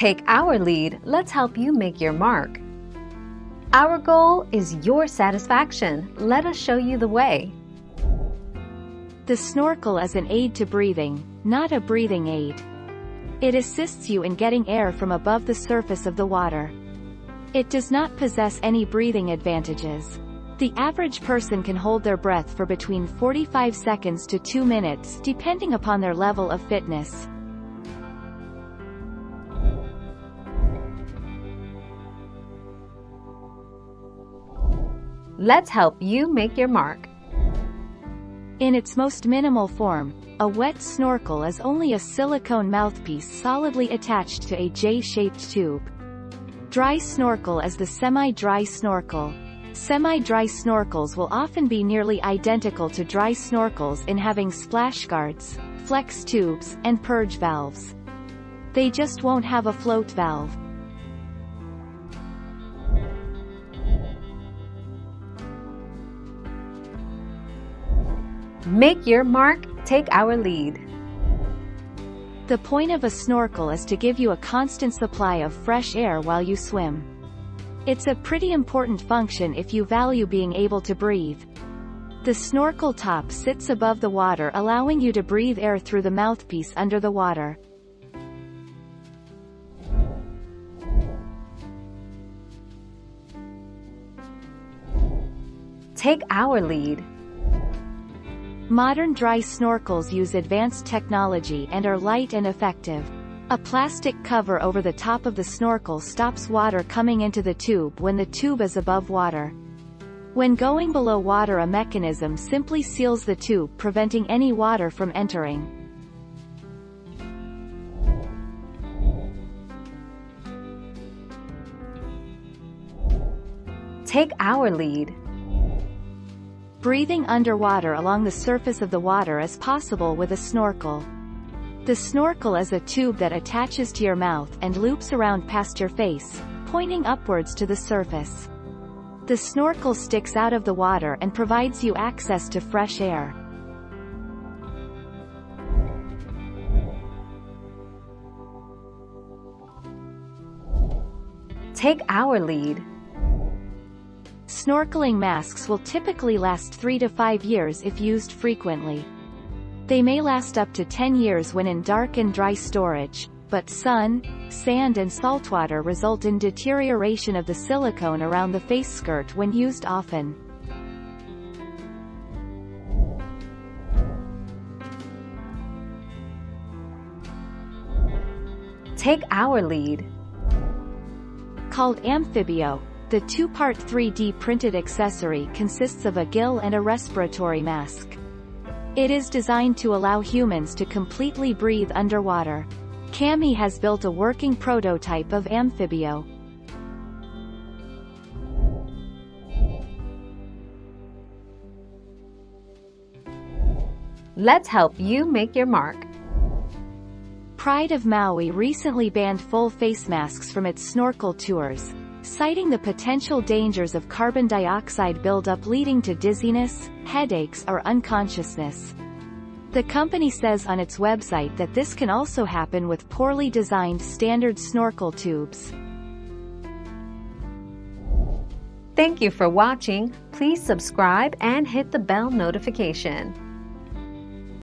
Take our lead, let's help you make your mark. Our goal is your satisfaction. Let us show you the way. The snorkel is an aid to breathing, not a breathing aid. It assists you in getting air from above the surface of the water. It does not possess any breathing advantages. The average person can hold their breath for between 45 seconds to 2 minutes depending upon their level of fitness. Let's help you make your mark. In its most minimal form, a wet snorkel is only a silicone mouthpiece solidly attached to a J-shaped tube. Dry snorkel is the semi-dry snorkel, Semi-dry snorkels will often be nearly identical to dry snorkels in having splash guards, flex tubes, and purge valves. They just won't have a float valve. Make your mark, take our lead. The point of a snorkel is to give you a constant supply of fresh air while you swim. It's a pretty important function if you value being able to breathe. The snorkel top sits above the water allowing you to breathe air through the mouthpiece under the water. Take our lead. Modern dry snorkels use advanced technology and are light and effective. A plastic cover over the top of the snorkel stops water coming into the tube when the tube is above water. When going below water a mechanism simply seals the tube preventing any water from entering. Take our lead. Breathing underwater along the surface of the water is possible with a snorkel. The snorkel is a tube that attaches to your mouth and loops around past your face, pointing upwards to the surface. The snorkel sticks out of the water and provides you access to fresh air. Take our lead. Snorkeling masks will typically last 3 to 5 years if used frequently. They may last up to 10 years when in dark and dry storage, but sun, sand and saltwater result in deterioration of the silicone around the face skirt when used often. Take our lead. Called Amphibio, the two-part 3D printed accessory consists of a gill and a respiratory mask. It is designed to allow humans to completely breathe underwater. Kamei has built a working prototype of Amphibio. Let's help you make your mark. Pride of Maui recently banned full face masks from its snorkel tours, citing the potential dangers of carbon dioxide buildup leading to dizziness, headaches or unconsciousness. The company says on its website that this can also happen with poorly designed standard snorkel tubes. Thank you for watching. Please subscribe and hit the bell notification.